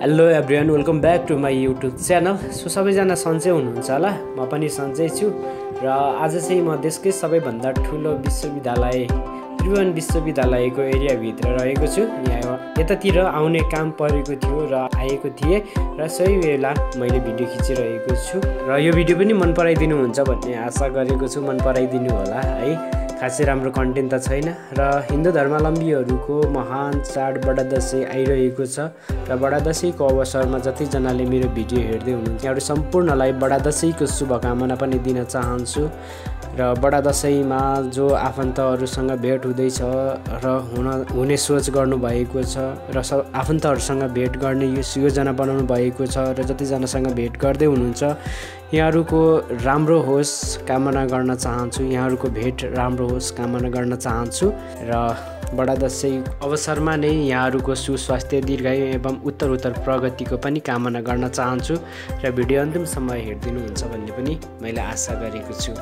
Hello everyone welcome back to my YouTube channel so सबैजना सन्चै हुनुहुन्छ होला। म पनि सन्चै छु। र आज चाहिँ म देशकै सबैभन्दा ठुलो विश्वविद्यालय त्रिभुवन विश्वविद्यालयको एरियाभित्र रहेको छु। यहाँ यतातिर आउने काम परेको थियो र आएको थिएँ र सही बेला मैले भिडियो खिचिरहेको छु। र यो भिडियो पनि मन पराइदिनुहुन्छ भन्ने आशा गरेको छु। मन पराइदिनु होला है। खासै राम्रो कन्टेन्ट त छैन। र हिन्दू धर्मावलम्बीहरूको महान चाड बडा दसैँ आइरहेको छ र बडा दसैँको अवसरमा जतिजनाले मेरो भिडियो हेर्दै हुनुहुन्छ यहाँहरू सम्पूर्णलाई बडा दसैँको शुभकामना पनि दिन चाहन्छु। र बडा दसैँमा जो आफन्तहरूसँग भेट हुँदैछ र हुन हुने सोच गर्नुभएको छ र स आफन्तहरूसँग भेट गर्ने यो योजना बनाउनु भएको छ र जतिजनासँग भेट गर्दै हुनुहुन्छ यहाँहरूको राम्रो होस् कामना गर्न चाहन्छु। यहाँहरूको भेट राम्रो होस् कामना गर्न चाहन्छु। र बडा दसैँ अवसरमा नै यहाँहरूको सुस्वास्थ्य दीर्घायु एवं उत्तर उत्तर प्रगतिको पनि कामना गर्न चाहन्छु। र भिडियो अन्तिमसम्म हेरिदिनुहुन्छ भन्ने पनि मैले आशा गरेको छु।